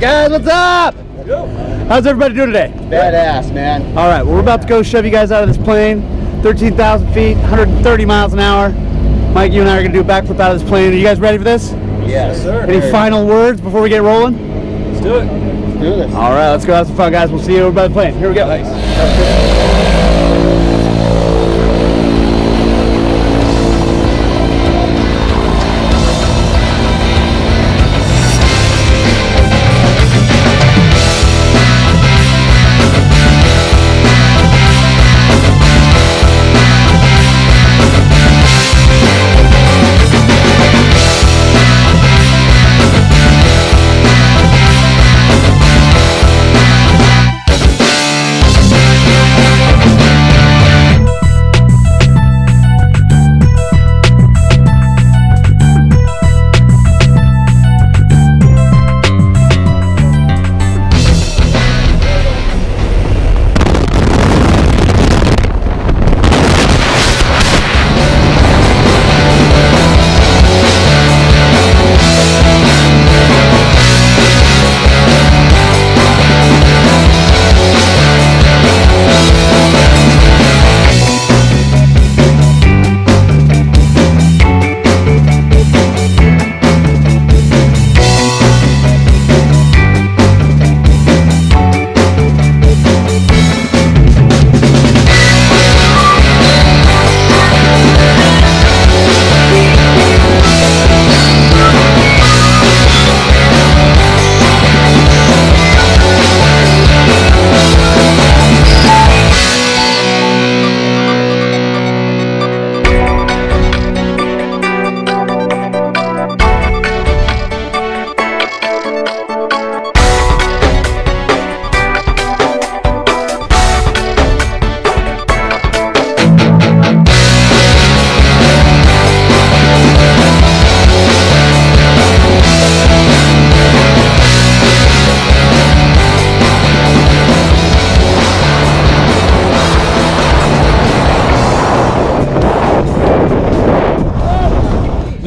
guys, what's up? How's everybody doing today? Badass, man. All right, well, we're about to go shove you guys out of this plane. 13,000 feet, 130 miles an hour. Mike, you and I are gonna do a backflip out of this plane. Are you guys ready for this? Yes, sir. Any final words before we get rolling? Let's do it. Let's do this. All right, let's go have some fun, guys. We'll see you over by the plane. Here we go.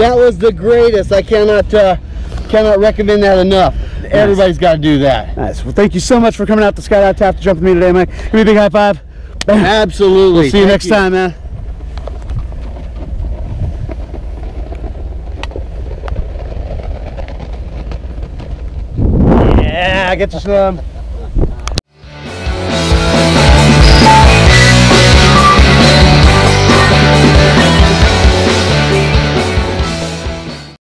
That was the greatest. I cannot uh, cannot recommend that enough. Everybody's got to do that. Nice. Well, thank you so much for coming out to Skydive Taft to jump with me today, Mike. Give me a big high five. Bam. Absolutely. We'll see you Thank next time, man. Yeah, get you some.